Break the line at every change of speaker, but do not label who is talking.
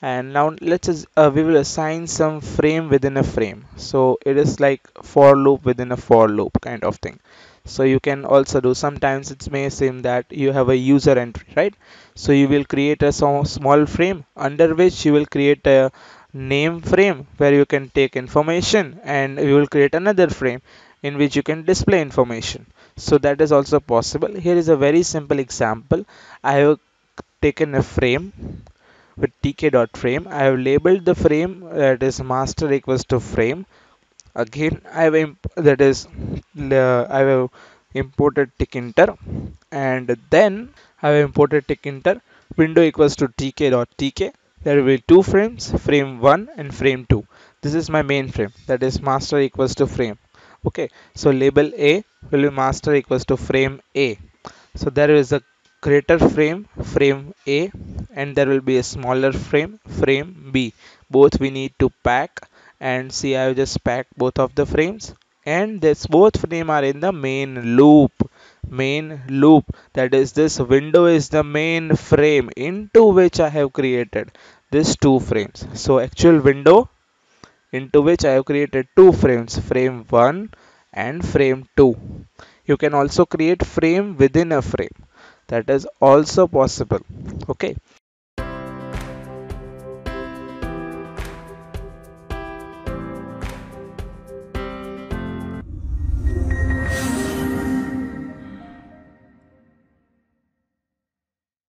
and now let's uh, we will assign some frame within a frame. So it is like for loop within a for loop kind of thing. So you can also do sometimes it may seem that you have a user entry right? So you will create a small frame under which you will create a name frame where you can take information and you will create another frame in which you can display information so that is also possible. Here is a very simple example. I have taken a frame with tk.frame I have labeled the frame that is master equals to frame. Again I have that is uh, I have imported tkinter and then I have imported tkinter window equals to tk.tk there will be two frames frame 1 and frame 2 this is my main frame. That is master equals to frame okay so label a will be master equals to frame a. So there is a greater frame frame A and there will be a smaller frame frame B. Both we need to pack and see I have just packed both of the frames. And this both frame are in the main loop main loop. That is this window is the main frame into which I have created these two frames. So actual window into which I have created two frames frame 1 and frame 2 you can also create frame within a frame. That is also possible. Okay